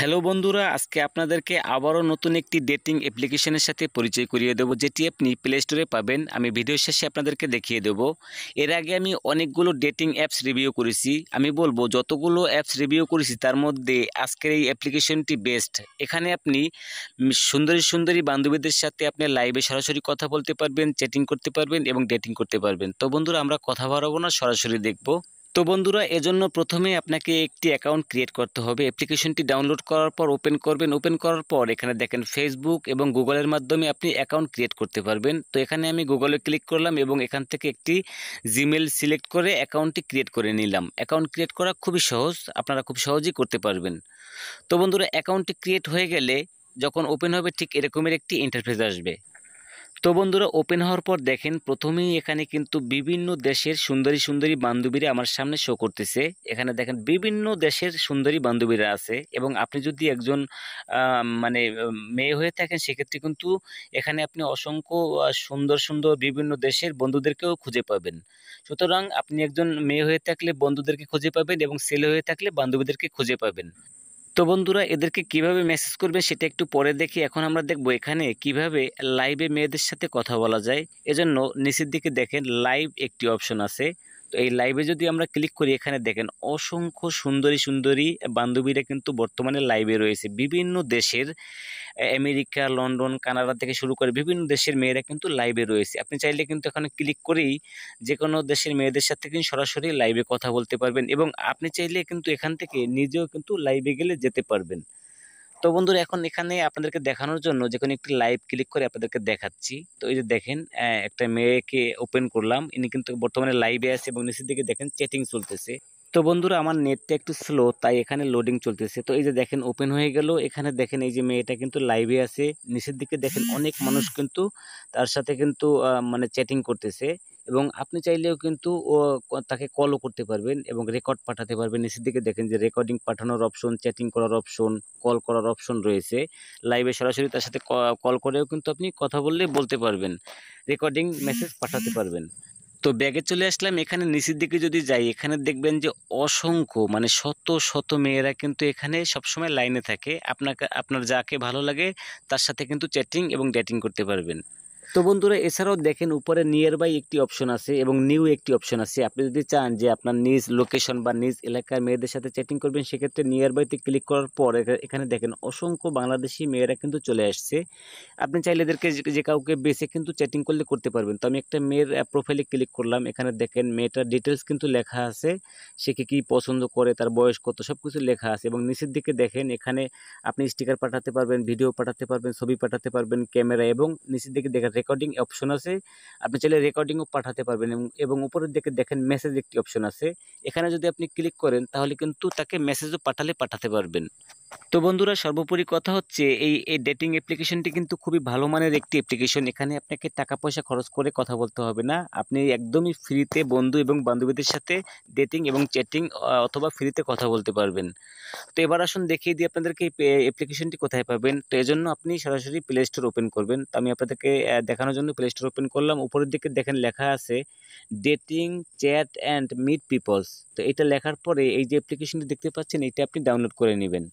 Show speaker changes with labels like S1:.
S1: Hello বন্ধুরা, আজকে আপনাদেরকে আবারও নতুন একটি ডেটিং অ্যাপ্লিকেশনের সাথে পরিচয় করিয়ে দেবো, যেটি আপনি প্লে স্টোরে পাবেন। আমি ভিডিও শেষে আপনাদেরকে দেখিয়ে দেবো। এর আগে আমি অনেকগুলো ডেটিং অ্যাপস রিভিউ করেছি। আমি বলব, যতগুলো অ্যাপস রিভিউ করেছি, তার মধ্যে আজকের এই অ্যাপ্লিকেশনটি বেস্ট এখানে আপনি সুন্দরী সুন্দরী বান্ধবীদের সাথে আপনি লাইভে সরাসরি কথা বলতে পারবেন চ্যাটিং করতে পারবেন এবং ডেটিং করতে পারবেন। তো বন্ধুরা, আমরা কথা বাড়াবো না, সরাসরি দেখব। তো বন্ধুরা, এজন্য প্রথমে আপনাকে একটি অ্যাকাউন্ট ক্রিয়েট করতে হবে। অ্যাপ্লিকেশনটি ডাউনলোড করার পর ওপেন করবেন। ওপেন করার পর এখানে দেখেন ফেসবুক এবং গুগলের মাধ্যমে আপনি অ্যাকাউন্ট ক্রিয়েট করতে পারবেন। তো এখানে আমি গুগলে ক্লিক করলাম এবং এখান থেকে একটি জিমেল সিলেক্ট করে অ্যাকাউন্টটি ক্রিয়েট করে নিলাম। অ্যাকাউন্ট ক্রিয়েট করা খুবই সহজ। আপনারা খুব সহজেই করতে পারবেন। তো বন্ধুরা অ্যাকাউন্টটি ক্রিয়েট হয়ে গেলে যখন ওপেন হবে ঠিক এরকমের একটি ইন্টারফেস আসবে। তো বন্ধুরা ওপেন হওয়ার পর দেখেন প্রথমেই এখানে কিন্তু বিভিন্ন দেশের সুন্দরী সুন্দরী বান্ধবীরা আমার সামনে শো করতেছে। এখানে দেখেন বিভিন্ন দেশের সুন্দরী বান্ধবীরা আছে এবং আপনি যদি একজন মানে মেয়ে হয়ে থাকেন, সেক্ষেত্রে কিন্তু এখানে আপনি অসংখ্য সুন্দর সুন্দর বিভিন্ন দেশের বন্ধুদেরকেও খুঁজে পাবেন। সুতরাং আপনি একজন মেয়ে হয়ে থাকলে বন্ধুদেরকে খুঁজে পাবেন এবং ছেলে হয়ে থাকলে বান্ধবীদেরকে খুঁজে পাবেন। তো বন্ধুরা, এদেরকে কীভাবে মেসেজ করবে সেটা একটু পরে দেখি। এখন আমরা দেখব এখানে কীভাবে লাইভে মেয়েদের সাথে কথা বলা যায়। এজন্য নিচের দিকে দেখেন লাইভ একটি অপশন আছে। তো এই লাইভে যদি আমরা ক্লিক করি, এখানে দেখেন অসংখ্য সুন্দরী সুন্দরী বান্ধবীরা কিন্তু বর্তমানে লাইভে রয়েছে। বিভিন্ন দেশের আমেরিকা, লন্ডন, কানাডা থেকে শুরু করে বিভিন্ন দেশের মেয়েরা কিন্তু লাইভে রয়েছে। আপনি চাইলে কিন্তু এখানে ক্লিক করেই যে কোনো দেশের মেয়েদের সাথে কিন্তু সরাসরি লাইভে কথা বলতে পারবেন এবং আপনি চাইলে কিন্তু এখান থেকে নিজেও কিন্তু লাইভে গেলে যেতে পারবেন। তো বন্ধুরা, এখন এখানে আপনাদেরকে দেখানোর জন্য যে কোনো একটি লাইভ ক্লিক করে আপনাদেরকে দেখাচ্ছি। তো এই যে দেখেন একটা মেয়েকে ওপেন করলাম। ইনি কিন্তু বর্তমানে লাইভে আছে এবং নিচের দিকে দেখেন চ্যাটিং চলতেছে। তো বন্ধুরা, আমার নেটটা একটু স্লো তাই এখানে লোডিং চলতেছে। তো এই যে দেখেন ওপেন হয়ে গেল। এখানে দেখেন, এই যে মেয়েটা কিন্তু লাইভে আছে। নিচের দিকে দেখেন, অনেক মানুষ কিন্তু তার সাথে কিন্তু মানে চ্যাটিং করতেছে। এবং আপনি চাইলেও কিন্তু ও তাকে কলও করতে পারবেন এবং রেকর্ড পাঠাতে পারবেন। নিচের দিকে দেখেন যে রেকর্ডিং পাঠানোর অপশন চ্যাটিং করার অপশন কল করার অপশন রয়েছে। লাইভে সরাসরি তার সাথে কল করেও কিন্তু আপনি কথা বললে বলতে পারবেন। রেকর্ডিং মেসেজ পাঠাতে পারবেন। তো ব্যাগে চলে আসলাম। এখানে নিচের দিকে যদি যাই, এখানে দেখবেন যে অসংখ্য মানে শত শত মেয়েরা কিন্তু এখানে সবসময় লাইনে থাকে। আপনাকে, আপনার যাকে ভালো লাগে তার সাথে কিন্তু চ্যাটিং এবং ডেটিং করতে পারবেন। তো বন্ধুরা, এছাড়াও দেখেন উপরে নিয়ার বাই একটি অপশন আছে এবং নিউ একটি অপশন আছে। আপনি যদি চান যে আপনার নিজ লোকেশন বা নিজ এলাকার মেয়েদের সাথে চ্যাটিং করবেন, সেক্ষেত্রে নিয়ার বাইতে ক্লিক করার পর এখানে দেখেন অসংখ্য বাংলাদেশি মেয়েরা কিন্তু চলে আসছে। আপনি চাইলে এদেরকে যে- কাউকে বেছে কিন্তু চ্যাটিং করলে করতে পারবেন। তো আমি একটা মেয়ের প্রোফাইলে ক্লিক করলাম। এখানে দেখেন মেয়েটার ডিটেলস কিন্তু লেখা আছে। সে কি, কী পছন্দ করে, তার বয়স কত সব কিছু লেখা আছে এবং নিচের দিকে দেখেন এখানে আপনি স্টিকার পাঠাতে পারবেন ভিডিও পাঠাতে পারবেন, ছবি পাঠাতে পারবেন ক্যামেরা এবং নিচের দিকে দেখেন রেকর্ডিং অপশন আছে। আপনি চাইলে রেকর্ডিংও পাঠাতে পারবেন এবং উপরের দিকে দেখেন মেসেজ একটি অপশন আছে। এখানে যদি আপনি ক্লিক করেন তাহলে কিন্তু তাকে মেসেজও পাঠালে পাঠাতে পারবেন। তো বন্ধুরা, সর্বোপরি কথা হচ্ছে, এই এই ডেটিং অ্যাপ্লিকেশনটি কিন্তু খুবই ভালো মানের একটি অ্যাপ্লিকেশন এখানে আপনাকে টাকা পয়সা খরচ করে কথা বলতে হবে না। আপনি একদমই ফ্রিতে বন্ধু এবং বান্ধবীদের সাথে ডেটিং এবং চ্যাটিং অথবা ফ্রিতে কথা বলতে পারবেন। তো এবার আসুন দেখিয়ে দিই আপনাদেরকে এই অ্যাপ্লিকেশনটি কোথায় পাবেন। তো এজন্য আপনি সরাসরি প্লে স্টোর ওপেন করবেন। তো আমি আপনাদেরকে দেখানোর জন্য প্লে স্টোর ওপেন করলাম। উপরের দিকে দেখেন লেখা আছে dating chat and meet peoples তো এটা লেখার পরে এই যে অ্যাপ্লিকেশনটি দেখতে পাচ্ছেন এটা আপনি ডাউনলোড করে নেবেন।